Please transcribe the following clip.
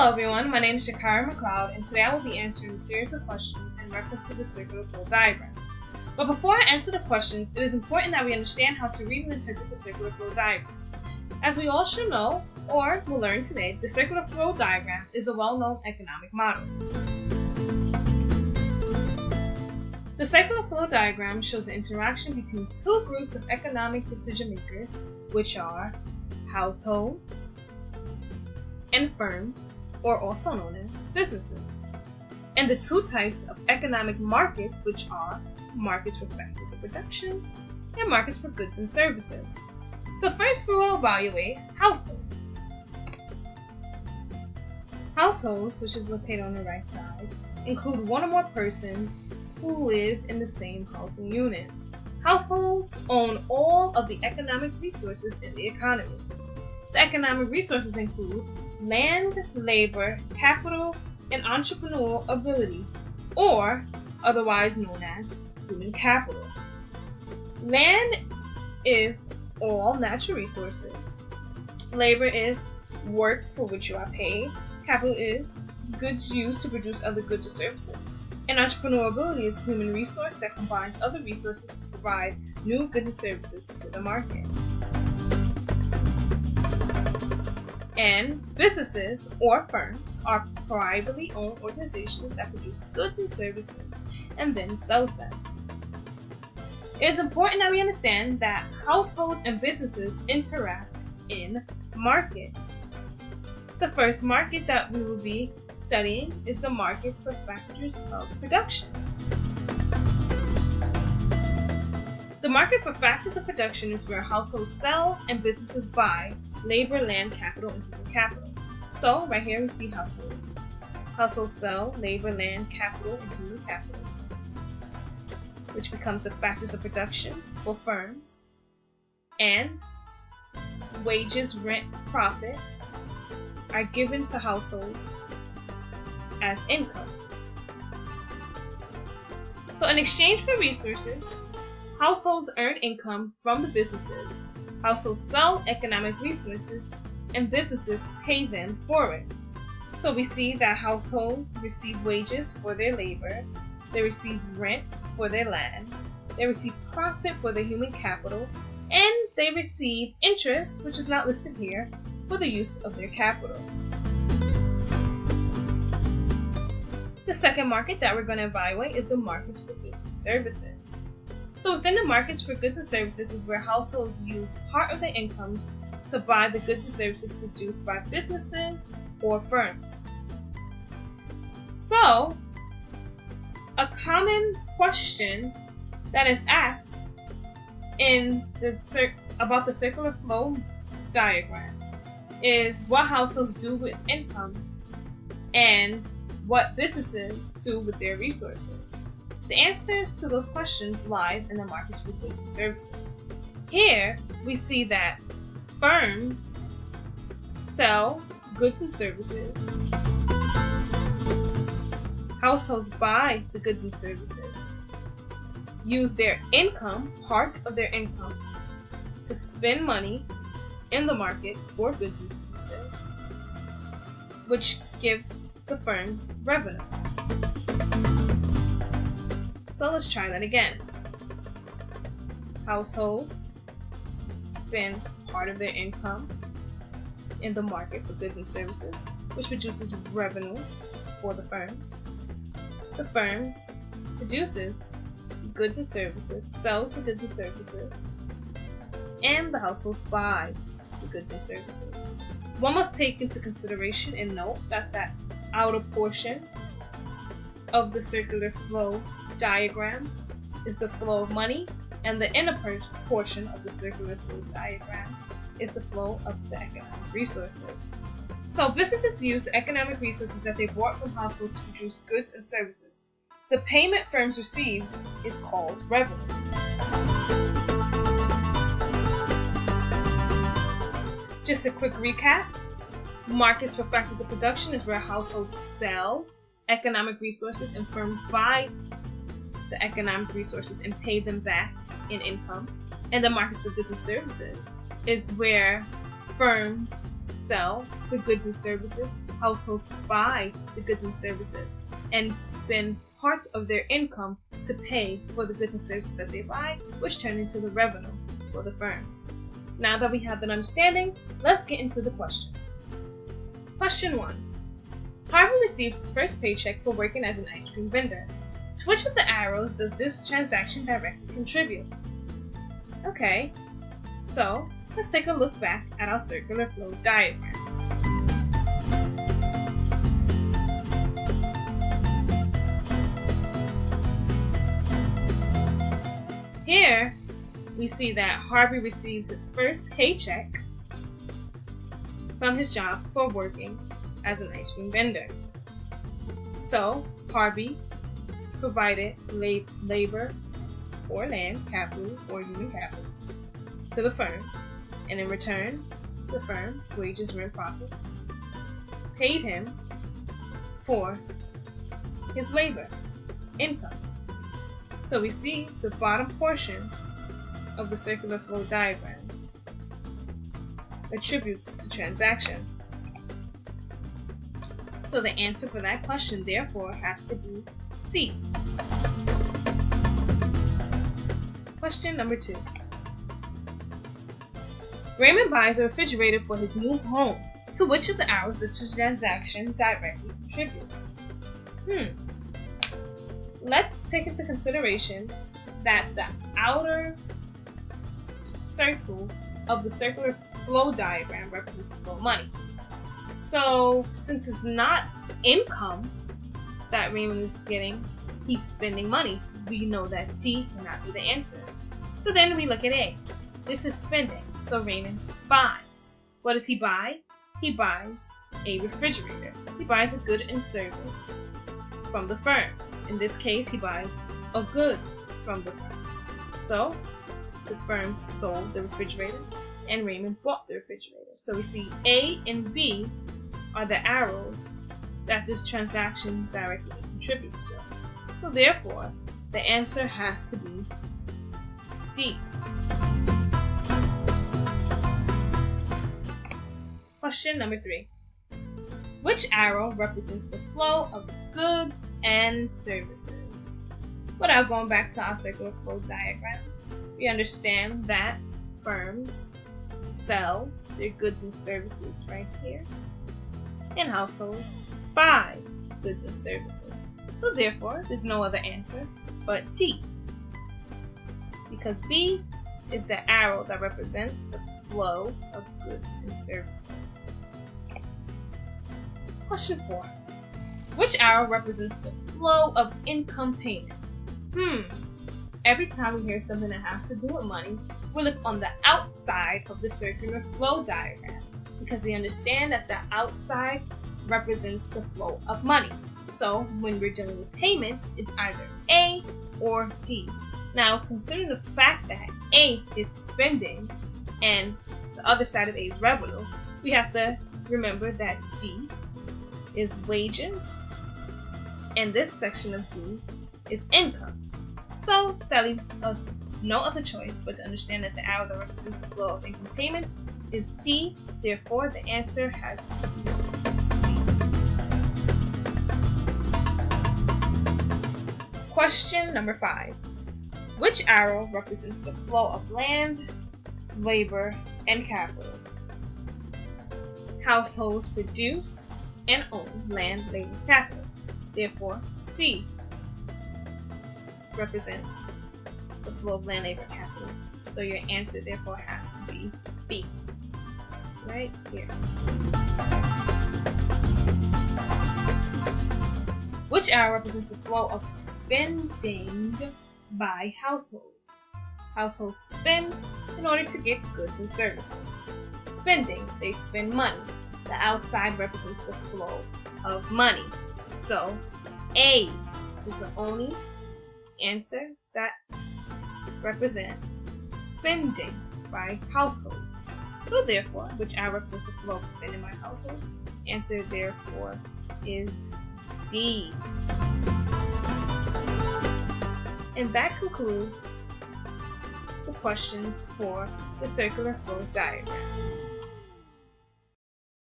Hello everyone, my name is Jakyra McLeod and today I will be answering a series of questions in reference to the circular flow diagram. But before I answer the questions, it is important that we understand how to read and interpret the circular flow diagram. As we all should know, or will learn today, the circular flow diagram is a well-known economic model. The circular flow diagram shows the interaction between two groups of economic decision makers, which are households and firms, or also known as businesses, and the two types of economic markets, which are markets for factors of production and markets for goods and services. So first we will evaluate households. Households, which is located on the right side, include one or more persons who live in the same housing unit. Households own all of the economic resources in the economy. The economic resources include land, labor, capital, and entrepreneurial ability, or otherwise known as human capital. Land is all natural resources. Labor is work for which you are paid. Capital is goods used to produce other goods or services. And entrepreneurial ability is a human resource that combines other resources to provide new goods and services to the market. And businesses or firms are privately owned organizations that produce goods and services and then sells them. It is important that we understand that households and businesses interact in markets. The first market that we will be studying is the markets for factors of production. The market for factors of production is where households sell and businesses buy labor, land, capital, and human capital. So right here we see households. Households sell labor, land, capital, and human capital, which becomes the factors of production for firms. And wages, rent, profit are given to households as income. So in exchange for resources, households earn income from the businesses Households sell economic resources and businesses pay them for it. So we see that households receive wages for their labor, they receive rent for their land, they receive profit for their human capital, and they receive interest, which is not listed here, for the use of their capital. The second market that we're going to evaluate is the markets for goods and services. So within the markets for goods and services is where households use part of their incomes to buy the goods and services produced by businesses or firms. So, a common question that is asked in the about the circular flow diagram is what households do with income and what businesses do with their resources. The answers to those questions lie in the markets for goods and services. Here, we see that firms sell goods and services. Households buy the goods and services, use their income, part of their income, to spend money in the market for goods and services, which gives the firms revenue. So let's try that again. Households spend part of their income in the market for goods and services, which produces revenue for the firms. The firms produces goods and services, sells the goods and services, and the households buy the goods and services. One must take into consideration and note that that outer portion of the circular flow diagram is the flow of money, and the inner portion of the circular flow diagram is the flow of the economic resources. So businesses use the economic resources that they bought from households to produce goods and services. The payment firms receive is called revenue. Just a quick recap. Markets for factors of production is where households sell economic resources and firms buy the economic resources and pay them back in income. And the markets for goods and services is where firms sell the goods and services, households buy the goods and services and spend part of their income to pay for the goods and services that they buy, which turn into the revenue for the firms. Now that we have that understanding, let's get into the questions. Question 1. Harvey receives his first paycheck for working as an ice cream vendor. To which of the arrows does this transaction directly contribute? Okay, so let's take a look back at our circular flow diagram. Here, we see that Harvey receives his first paycheck from his job for working as an ice cream vendor. So, Harvey provided labor or land capital or human capital to the firm, and in return, the firm, wages, rent, profit, paid him for his labor, income. So we see the bottom portion of the circular flow diagram attributes the transaction. So the answer for that question therefore has to be C. Question number two. Raymond buys a refrigerator for his new home. To which of the arrows does this transaction directly contribute? Hmm. Let's take into consideration that the outer circle of the circular flow diagram represents the flow of money. So, since it's not income that Raymond is getting, he's spending money. We know that D cannot be the answer. So then we look at A. This is spending, so Raymond buys. What does he buy? He buys a refrigerator. He buys a good and service from the firm. In this case, he buys a good from the firm. So, the firm sold the refrigerator and Raymond bought the refrigerator. So we see A and B are the arrows that this transaction directly contributes to. So therefore, the answer has to be D. Question number three. Which arrow represents the flow of goods and services? Without going back to our circular flow diagram, we understand that firms sell their goods and services right here, and households buy goods and services. So therefore, there's no other answer but D. Because B is the arrow that represents the flow of goods and services. Question 4. Which arrow represents the flow of income payments? Hmm. Every time we hear something that has to do with money, we look on the outside of the circular flow diagram because we understand that the outside represents the flow of money. So when we're dealing with payments, it's either A or D. Now, considering the fact that A is spending and the other side of A is revenue, we have to remember that D is wages and this section of D is income. So that leaves us no other choice but to understand that the arrow that represents the flow of income payments is D, therefore the answer has to Question number five. Which arrow represents the flow of land, labor, and capital? Households produce and own land, labor, capital. Therefore, C represents the flow of land, labor, capital. So your answer therefore has to be B. Right here. Which arrow represents the flow of spending by households? Households spend in order to get goods and services. Spending, they spend money. The outside represents the flow of money. So A is the only answer that represents spending by households. So therefore, which I represents the flow of spending by households, answer therefore is D. And that concludes the questions for the circular flow diagram.